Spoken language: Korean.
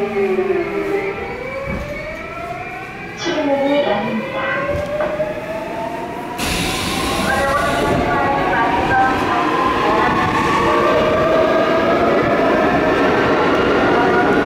음. 시그널이 열립니다.